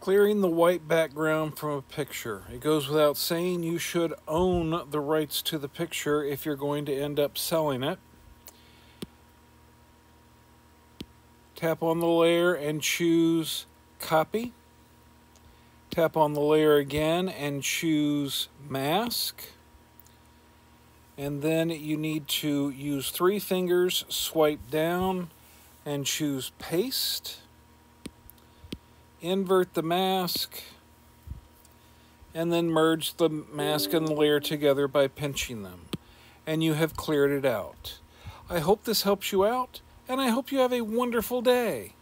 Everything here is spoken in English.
Clearing the white background from a picture. It goes without saying you should own the rights to the picture if you're going to end up selling it. Tap on the layer and choose copy. Tap on the layer again and choose mask. And then you need to use three fingers, swipe down and choose paste invert the mask, and then merge the mask and the layer together by pinching them. And you have cleared it out. I hope this helps you out, and I hope you have a wonderful day.